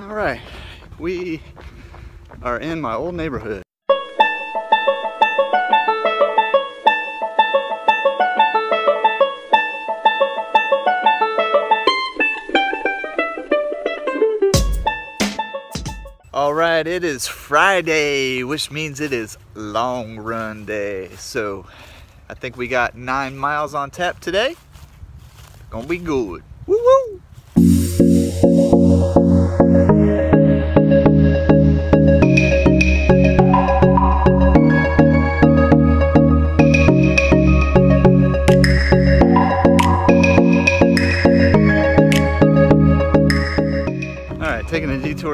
All right, we are in my old neighborhood. All right, it is Friday, which means it is long run day. So I think we got nine miles on tap today. Gonna be good. Woo!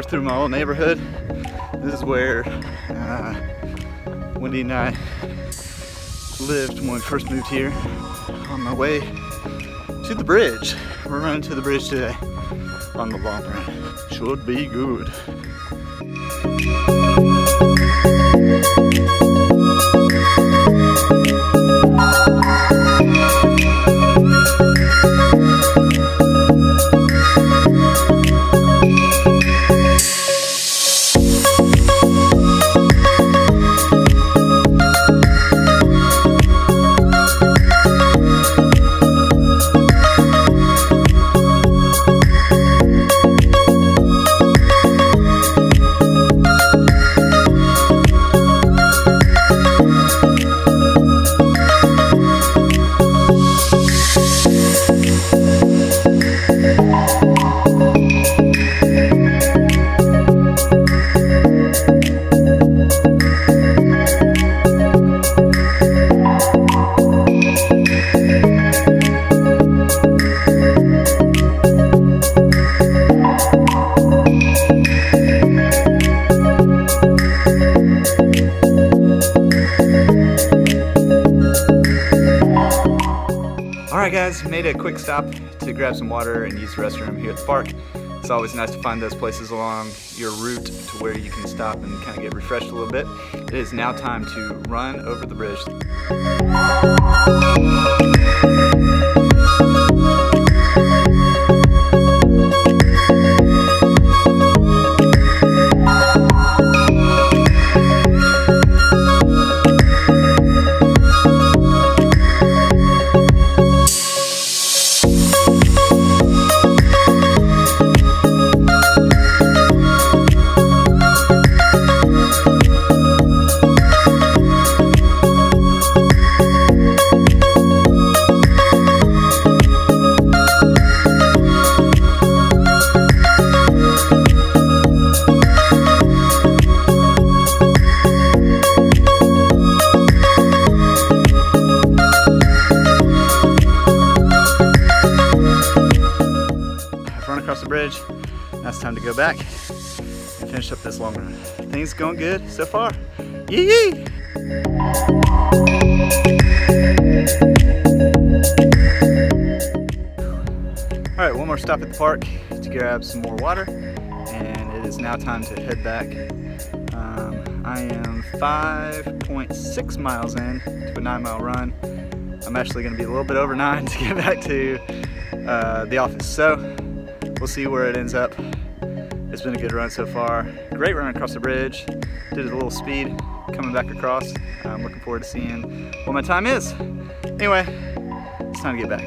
Through my old neighborhood. This is where uh, Wendy and I lived when we first moved here. On my way to the bridge. We're running to the bridge today on the long run. Should be good. All right guys, made a quick stop to grab some water and use the restroom here at the park. It's always nice to find those places along your route to where you can stop and kind of get refreshed a little bit. It is now time to run over the bridge. Run across the bridge. Now it's time to go back and finish up this long run. Things going good so far. Yee yee! All right, one more stop at the park to grab some more water, and it is now time to head back. Um, I am 5.6 miles in to a nine mile run. I'm actually gonna be a little bit over nine to get back to uh, the office. So we'll see where it ends up. It's been a good run so far. Great run across the bridge. Did a little speed coming back across. I'm looking forward to seeing what my time is. Anyway, it's time to get back.